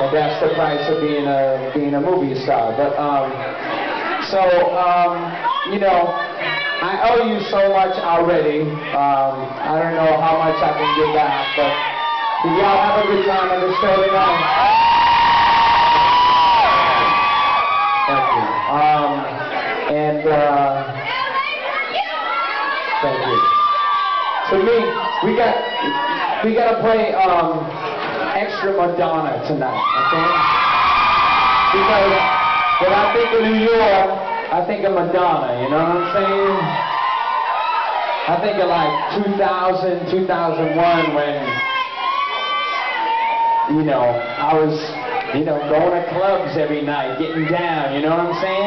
And that's the price of being a being a movie star. But um, so um, you know, I owe you so much already. Um, I don't know how much I can give back, but y'all have a good time on the show tonight? Thank you. Um, and uh, thank you. To me, we got we gotta play um, extra Madonna tonight, okay? Because when I think of New York, I think of Madonna. You know what I'm saying? I think of like 2000, 2001 when you know I was you know going to clubs every night, getting down. You know what I'm saying?